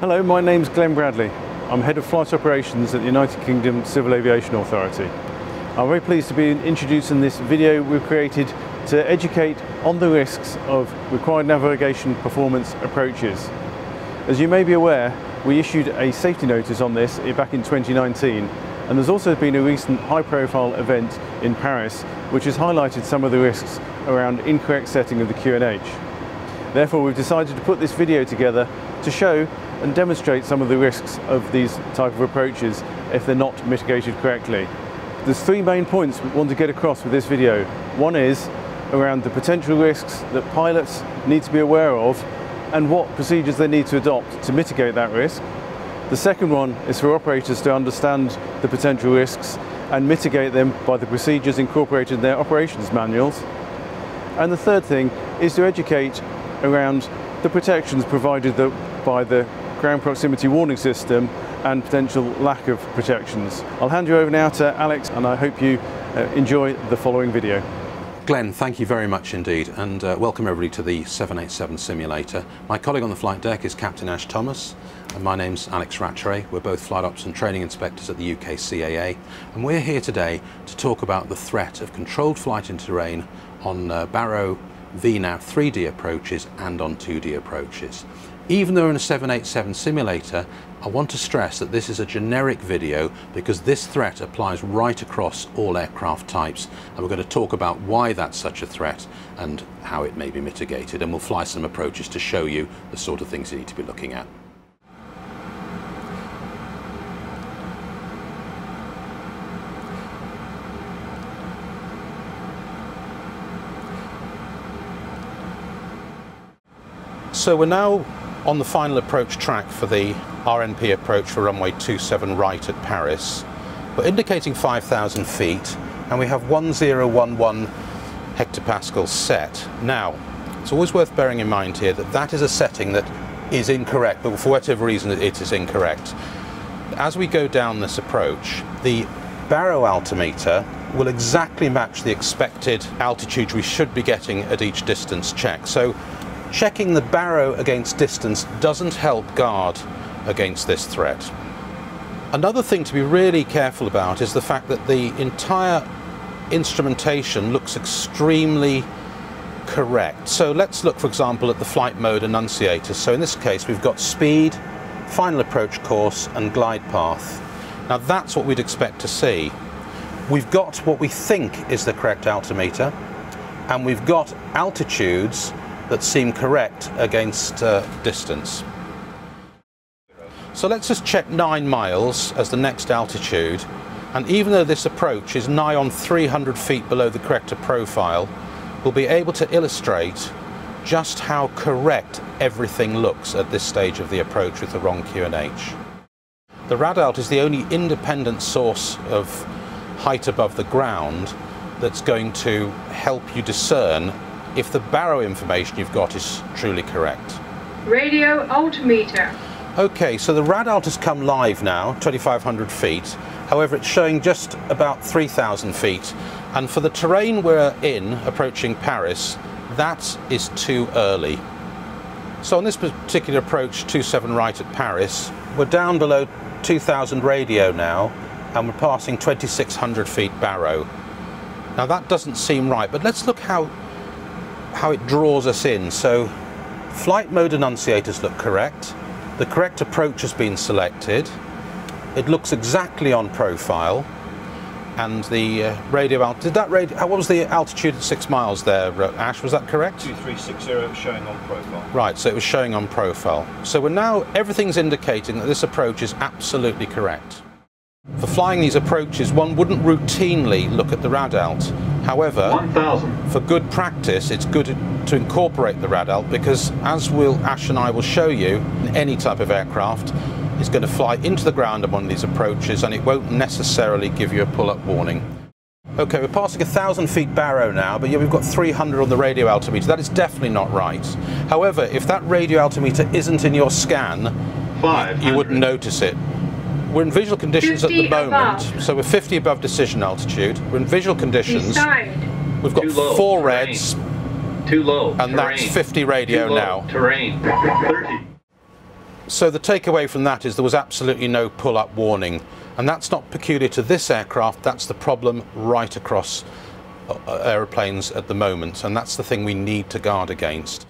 Hello, my name's Glenn Bradley. I'm Head of Flight Operations at the United Kingdom Civil Aviation Authority. I'm very pleased to be introducing this video we've created to educate on the risks of required navigation performance approaches. As you may be aware, we issued a safety notice on this back in 2019 and there's also been a recent high profile event in Paris which has highlighted some of the risks around incorrect setting of the QNH. Therefore we've decided to put this video together to show and demonstrate some of the risks of these type of approaches if they're not mitigated correctly. There's three main points we want to get across with this video. One is around the potential risks that pilots need to be aware of and what procedures they need to adopt to mitigate that risk. The second one is for operators to understand the potential risks and mitigate them by the procedures incorporated in their operations manuals. And the third thing is to educate around the protections provided by the ground proximity warning system and potential lack of protections. I'll hand you over now to Alex and I hope you uh, enjoy the following video. Glenn, thank you very much indeed, and uh, welcome everybody to the 787 simulator. My colleague on the flight deck is Captain Ash Thomas, and my name's Alex Rattray. We're both flight ops and training inspectors at the UK CAA, and we're here today to talk about the threat of controlled flight in terrain on uh, Baro VNAV 3D approaches and on 2D approaches. Even though in a 787 simulator, I want to stress that this is a generic video because this threat applies right across all aircraft types and we're going to talk about why that's such a threat and how it may be mitigated and we'll fly some approaches to show you the sort of things you need to be looking at. So we're now on the final approach track for the RNP approach for runway 27 right at Paris. We're indicating 5,000 feet and we have 1011 hectopascals set. Now, it's always worth bearing in mind here that that is a setting that is incorrect, but for whatever reason it is incorrect. As we go down this approach, the Baro altimeter will exactly match the expected altitude we should be getting at each distance check. So checking the baro against distance doesn't help guard against this threat. Another thing to be really careful about is the fact that the entire instrumentation looks extremely correct. So let's look, for example, at the flight mode annunciators. So in this case, we've got speed, final approach course, and glide path. Now that's what we'd expect to see. We've got what we think is the correct altimeter, and we've got altitudes that seem correct against uh, distance. So let's just check 9 miles as the next altitude and even though this approach is nigh on 300 feet below the corrector profile we'll be able to illustrate just how correct everything looks at this stage of the approach with the wrong QNH. The RADALT is the only independent source of height above the ground that's going to help you discern if the baro information you've got is truly correct. Radio altimeter. Okay, so the RADALT has come live now, 2,500 feet. However, it's showing just about 3,000 feet. And for the terrain we're in, approaching Paris, that is too early. So on this particular approach, 27 right at Paris, we're down below 2,000 radio now, and we're passing 2,600 feet baro. Now that doesn't seem right, but let's look how how it draws us in. So flight mode annunciators look correct. The correct approach has been selected. It looks exactly on profile. And the uh, radio did that radio, what was the altitude at six miles there, uh, Ash, was that correct? 2360 showing on profile. Right, so it was showing on profile. So we're now, everything's indicating that this approach is absolutely correct. For flying these approaches, one wouldn't routinely look at the RADALT. However, 1, for good practice, it's good to incorporate the RADALT because, as will Ash and I will show you, any type of aircraft is going to fly into the ground on one of these approaches and it won't necessarily give you a pull-up warning. Okay, we're passing a thousand feet baro now, but yeah, we've got 300 on the radio altimeter. That is definitely not right. However, if that radio altimeter isn't in your scan, you wouldn't notice it. We're in visual conditions at the moment, above. so we're 50 above decision altitude. We're in visual conditions. We've got low, four terrain. reds. Too low. And terrain. that's 50 radio Too low, now. Terrain. 30. So the takeaway from that is there was absolutely no pull-up warning, and that's not peculiar to this aircraft. That's the problem right across uh, aeroplanes at the moment, and that's the thing we need to guard against.